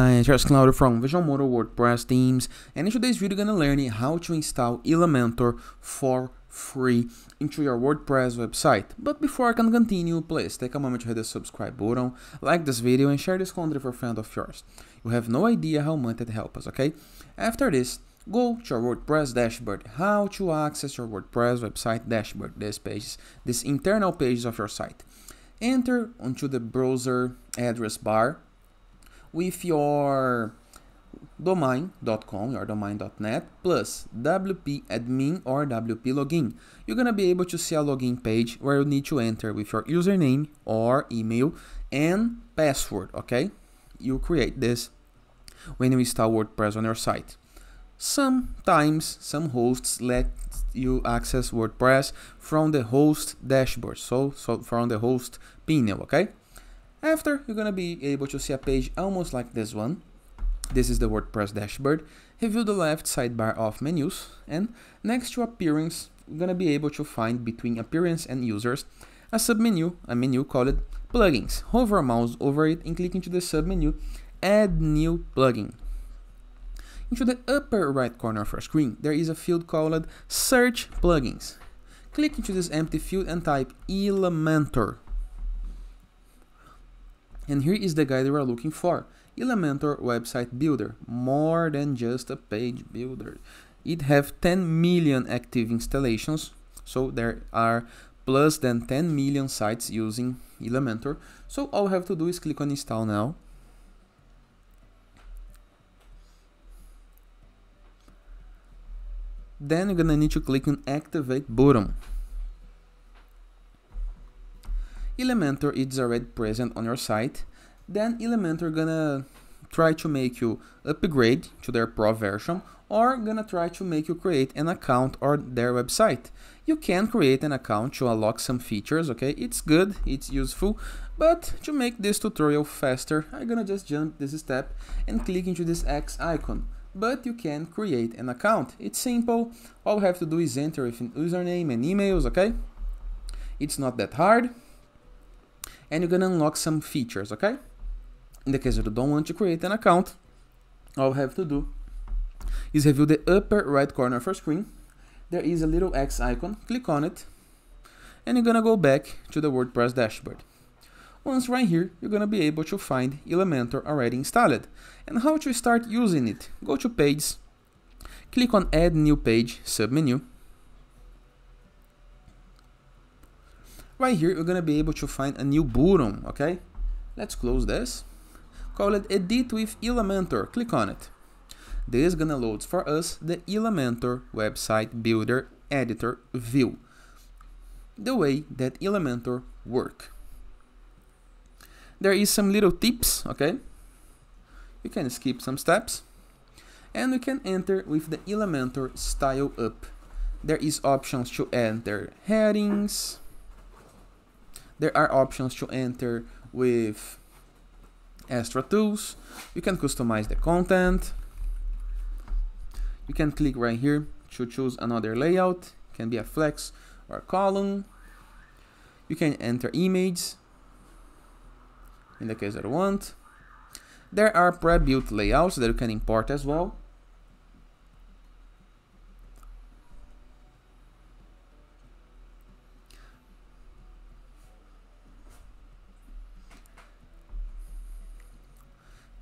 Hi, Charles Claudio from Visualmodo WordPress Themes and in today's video gonna learn how to install Elementor for free into your WordPress website. But before I can continue, please take a moment to hit the subscribe button, like this video and share this content with a friend of yours. You have no idea how much it helps us, okay? After this, go to your WordPress dashboard. How to access your WordPress website dashboard, this page, this internal pages of your site. Enter onto the browser address bar with your domain.com or domain.net plus WP admin or WP login. You're gonna be able to see a login page where you need to enter with your username or email and password, okay? You create this when you install WordPress on your site. Sometimes some hosts let you access WordPress from the host dashboard, so, so from the host panel, okay? After, you're gonna be able to see a page almost like this one. This is the WordPress dashboard. Review the left sidebar of menus, and next to appearance, you're gonna be able to find between appearance and users a submenu, a menu called plugins. Hover a mouse over it and click into the submenu, add new plugin. Into the upper right corner of your screen, there is a field called Search Plugins. Click into this empty field and type Elementor. And here is the guide we are looking for. Elementor Website Builder, more than just a page builder. It have 10 million active installations, so there are plus than 10 million sites using Elementor. So all I have to do is click on install now. Then you're gonna need to click on activate button. Elementor is already present on your site. Then Elementor gonna try to make you upgrade to their pro version or gonna try to make you create an account on their website. You can create an account to unlock some features, okay? It's good, it's useful, but to make this tutorial faster, I'm gonna just jump this step and click into this X icon but you can create an account. It's simple. All you have to do is enter with an username and emails, okay? It's not that hard. And you're gonna unlock some features, okay? In the case that you don't want to create an account, all you have to do is review the upper right corner of your screen. There is a little X icon, click on it, and you're gonna go back to the WordPress dashboard. Once right here, you're to be able to find Elementor already installed. And how to start using it? Go to Pages, click on Add New Page submenu. Right here, you're going to be able to find a new button, okay? Let's close this. Call it Edit with Elementor. Click on it. This is to load for us the Elementor website builder editor view. The way that Elementor work there is some little tips, okay? You can skip some steps. And we can enter with the Elementor style up. There is options to enter headings. There are options to enter with extra tools. You can customize the content. You can click right here to choose another layout. It can be a flex or a column. You can enter image in the case that you want. There are pre-built layouts that you can import as well.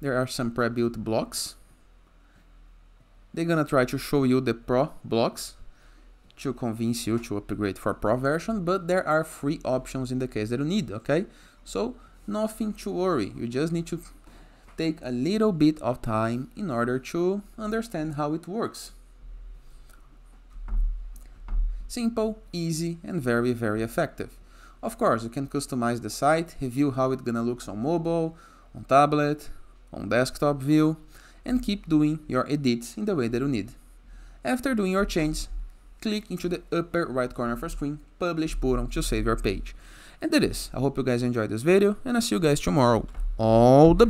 There are some pre-built blocks. They're gonna try to show you the Pro blocks to convince you to upgrade for Pro version, but there are free options in the case that you need, okay? So nothing to worry. You just need to take a little bit of time in order to understand how it works. Simple, easy, and very, very effective. Of course, you can customize the site, review how it's gonna look on mobile, on tablet, on desktop view, and keep doing your edits in the way that you need. After doing your change, click into the upper right corner of your screen, publish button to save your page. And that is. I hope you guys enjoyed this video, and I'll see you guys tomorrow. All the